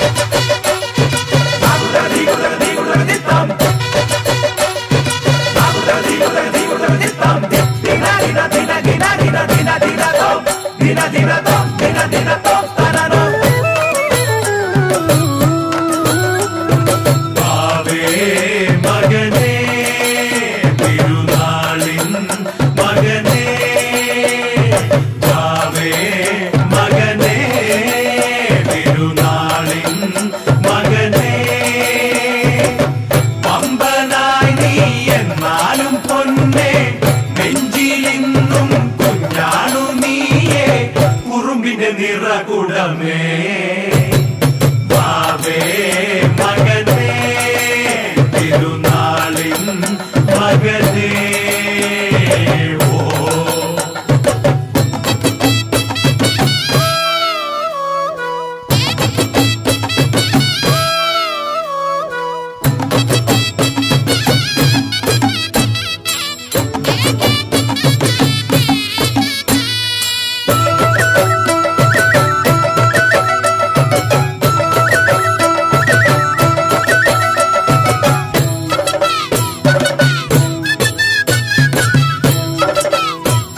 പാവേ നിറകുടമേ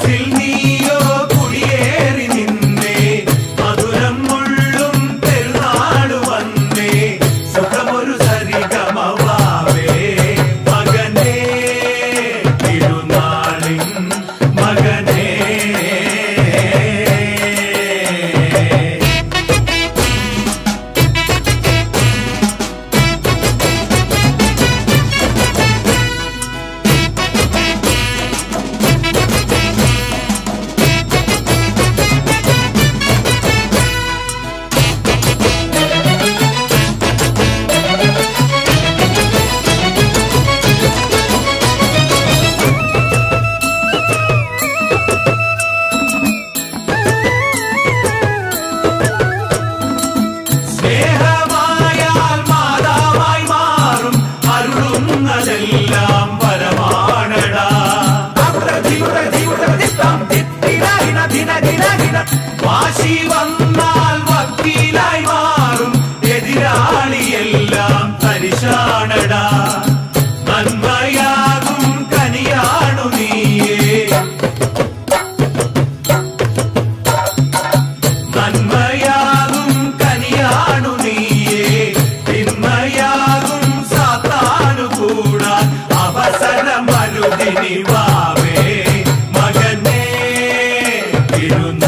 Tell me. إلا Cyrano.